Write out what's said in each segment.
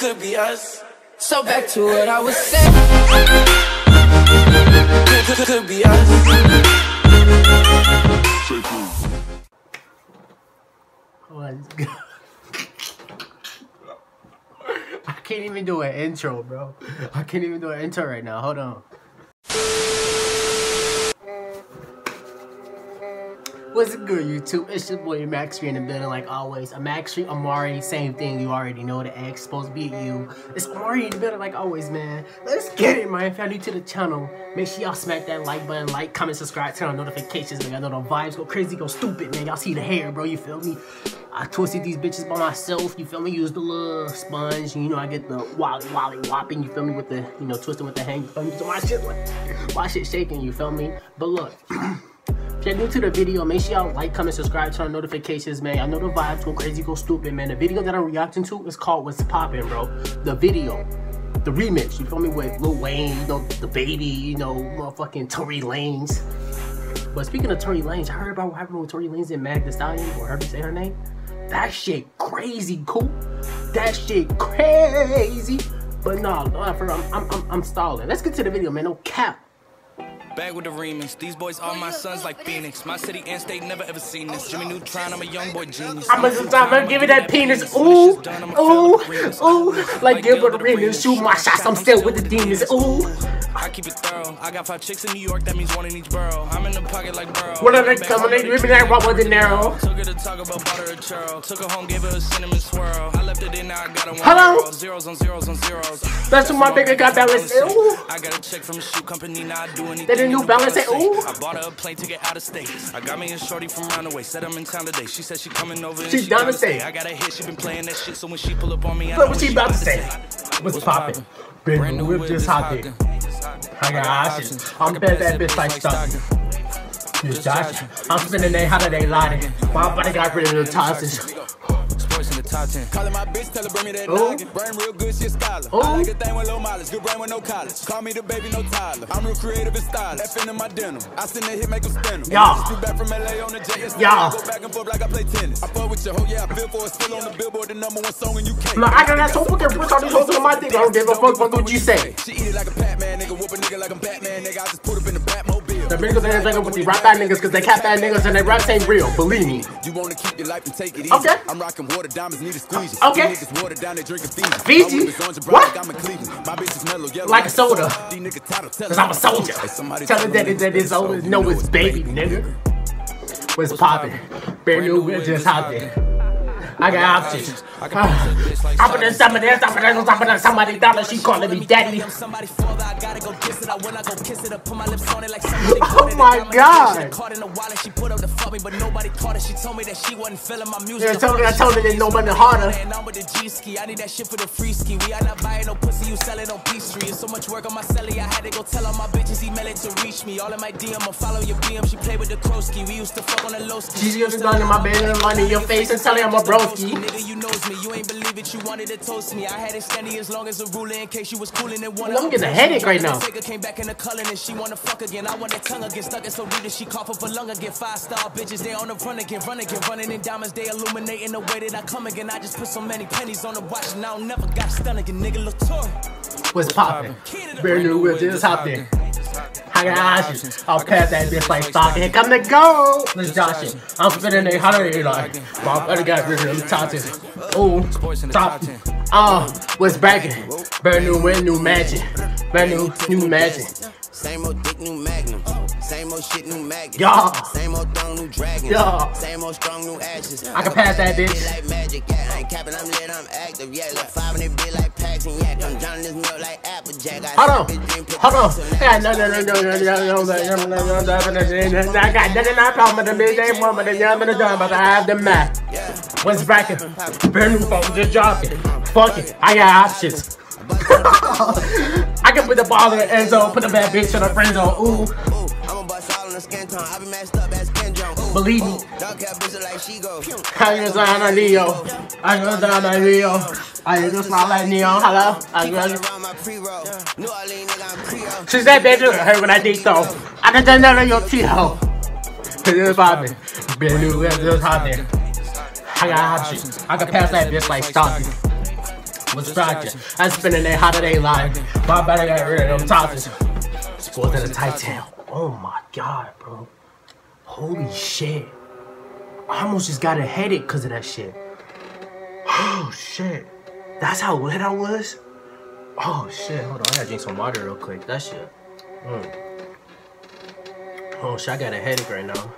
could be us. So back to what I was saying. Could, could, could be us. Let's go. I can't even do an intro, bro. I can't even do an intro right now. Hold on. What's good, YouTube? It's your boy Max in the building, like always. I'm actually Amari, same thing. You already know the X supposed to be you. It's Amari in the building, like always, man. Let's get it, man. If y'all new to the channel, make sure y'all smack that like button, like, comment, subscribe, turn on notifications, man. I know the vibes go crazy, go stupid, man. Y'all see the hair, bro. You feel me? I twisted these bitches by myself. You feel me? Use the little sponge. You know, I get the wally wally whopping. You feel me? With the you know twisting with the hang. You feel me? So my shit, my shit shaking. You feel me? But look. If you're new to the video, make sure y'all like, comment, subscribe, turn on notifications, man. I know the vibes go crazy, go stupid, man. The video that I'm reacting to is called What's Poppin', bro. The video, the remix, you feel me, with Lil Wayne, you know, DaBaby, you know, motherfucking Tory Lanez. But speaking of Tory Lanez, I heard about what happened with Tory Lanez and Meg Thee Stallion, or however you say her name. That shit crazy cool. That shit crazy. But no, no I'm, I'm, I'm, I'm stalling. Let's get to the video, man. No cap. Back with the remix. These boys are my sons like Phoenix. My city and state never ever seen this. Jimmy Neutron, I'm a young boy genius. I'm gonna stop give it that penis. Ooh, ooh, ooh. Like Gilbert Arenas, shoot my shots. I'm still with the demons. Ooh. I keep it thorough. I got five chicks in New York, that means one in each borough. I'm in the pocket like Burrow. What are they coming? They ripping that rubber de narrow. Took her to talk about butter or churro. Took her home, gave her a cinnamon swirl. I left it in, now I got a one. Hello? Zeros on zeros on zeros. That's what my baby got balance. Ooh. I got a check from a shoe company, now I do anything. They didn't new balance. Ooh. I bought her a plane ticket out of state. I got me a shorty from Roundaway. Said I'm in town today. She said she coming over. She down to stay. I got a hit. She been playing that shit. So when she pull up on me, I know what she about to say. What's poppin'? Brand new whip just there. I got options. I'm bet that bitch like stuff. Just Josh. I'm spending that holiday lighting. My body got rid of the toxins. Sports in the top 10. Calling my bitch, tell her bring me that Ooh. noggin. Brain real good, she a scholar. Ooh. I like a thing with low mileage, good brain with no college. Call me DaBaby, no Tyler. I'm real creative and stylish. F in my denim. I send that hit, make them spin 'em. Yeah. Just back from LA on the yesterday. Yeah. Go back and forth like I play tennis. I fuck with your hoe, yeah, I feel for it. Still on the billboard, the number one song in UK. Look, I got that so fucking push on these hoes on my dick. I don't give a fuck what you say. She eat it like a Batman, nigga. Whoop a nigga like I'm Batman, nigga. I just put up in the ain't drinking with these rap bad niggas because they cap bad niggas and they raps ain't real. Believe me. You wanna keep your life and take it easy. Okay. I'm rocking water diamonds, need a squeeze. Okay. Niggas water down, they drinking Fiji. Fiji? My whip is orange and brown What? Like I'm in Cleveland. My bitch is mellow, yellow Like a soda. These niggas title, Cause I'm a soldier. Tell her that it, that it's always know it's baby, nigga. What's poppin'? Brand new just hot there. I got options. I'm gonna somebody else, I'm gonna somebody, somebody dollar, she calling me daddy. I gotta go kiss it. I when I go kiss it, I put my lips on it like somebody Oh my God. She put up the fuck me, but nobody caught it. She told me that she wasn't feeling my music. Yeah, I told her, I told her that nobody harder. And I'm with the G ski. I need that shit for the free ski. We are not buying no pussy, you sell it on Peachtree. It's so much work on my celly, I had to go tell all my bitches email it to reach me. All in my DM, I follow your BM. She played with the Krosky. We used to fuck on the low ski. She's done in my bed and run in your face and tell her I'm a broski. Nigga, you knows me. You ain't believe it. You wanted to toast me. I had it steady as long as a ruler in case you was cooling and one. I'm getting a headache right now. Take came back in the color and she wanna fuck again. I want that tongue again. Stuck it so deep that she cough up a lung again. Five star bitches, they on the run again. Run again. Running in diamonds, they illuminating the way that I come again. I just put so many pennies on the watch and I don't never got stun again. Nigga, look toy. What's poppin'? Brand new whip just hot there. I got options. I'll pass that bitch like stock. Here come the go. Let's josh it. I'm spinning a holiday like. My brother got rid of the toxins. Ooh, top. Uh, what's bragging? Brand new win, new magic. Brand new, new magic. Same old dick, new magnum. Same old shit, new maggot. Yeah. Same old throne, new dragon. Yeah. Same old strong, new ashes. I can pass that bitch. Like magic, yeah. I ain't capping, I'm lit, I'm active. Yeah, look, five in it bit like packs and yak. I'm drowning this milk like Applejack. I Hold on. Hold on. I got nothing to do with the I got nothing I problem with the bitch. They want me to yell the drum, but I have the map. What's cracking? Brand new phone, just drop it. Fuck it. I got options. I can put the ball in the end zone, put the bad bitch in the friend zone. Ooh. I'm a bust all in the skin tone. I be messed up. Believe me. I just not like Leo. I just not like Leo. I just not like Neon. Hello? I just. She said, bitch, her when I think so. I can just never your T-ho. This is popping. Brand new, this is popping. I got options. I can pass that bitch like stocking. What's project? I'm spending that hotter day they lie? But better get rid of them topics. Sports in a tight tail. Oh my god, bro. Holy shit. I almost just got a headache because of that shit. Oh shit. That's how lit I was? Oh shit. Hold on. I gotta drink some water real quick. That shit. Mm. Oh shit, I got a headache right now.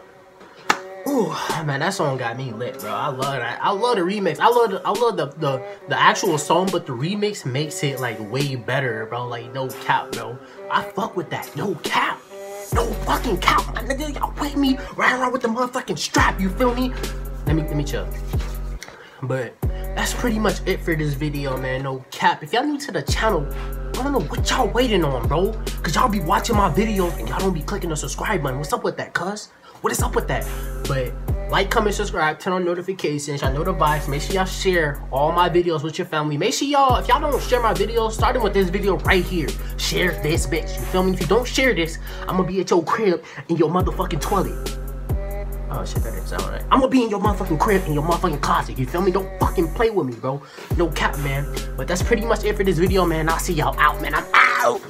Ooh, man, that song got me lit, bro. I love that. I love the remix. I love the, I love the, the the actual song, but the remix makes it like way better, bro. Like no cap, bro. I fuck with that. No cap. No fucking cap, my nigga. Y'all with me right around with the motherfucking strap. You feel me? Let me let me chill. But that's pretty much it for this video, man. No cap. If y'all new to the channel, I don't know what y'all waiting on, bro. Cause y'all be watching my videos and y'all don't be clicking the subscribe button. What's up with that, cuz? What is up with that? But like, comment, subscribe, turn on notifications. Y'all know the vibes. Make sure y'all share all my videos with your family. Make sure y'all, if y'all don't share my videos, starting with this video right here, share this bitch. You feel me? If you don't share this, I'm gonna be at your crib in your motherfucking toilet. Oh shit, that didn't sound right. I'm gonna be in your motherfucking crib, in your motherfucking closet. You feel me? Don't fucking play with me, bro. No cap, man. But that's pretty much it for this video, man. I'll see y'all out, man. I'm out.